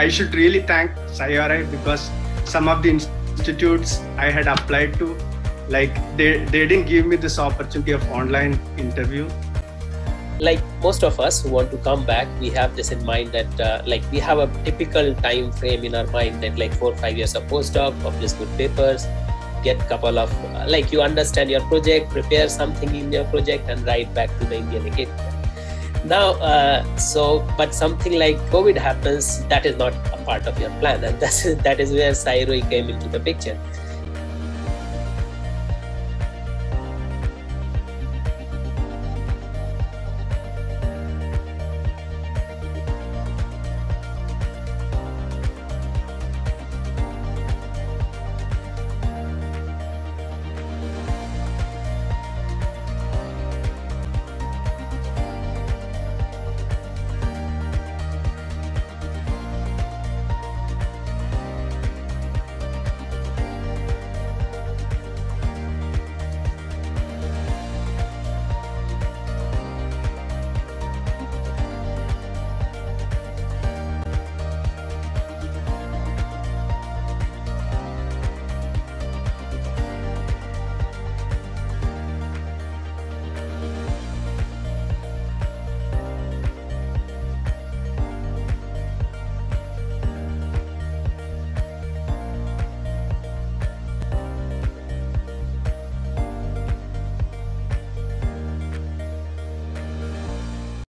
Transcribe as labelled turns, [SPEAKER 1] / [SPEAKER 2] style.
[SPEAKER 1] I should really thank SciROI because some of the institutes I had applied to, like they, they didn't give me this opportunity of online interview.
[SPEAKER 2] Like most of us who want to come back, we have this in mind that uh, like we have a typical time frame in our mind that like four or five years of postdoc, publish good papers, get couple of uh, like you understand your project, prepare something in your project, and write back to the Indian Academy now uh, so but something like covid happens that is not a part of your plan. And that's that is where SciROI came into the picture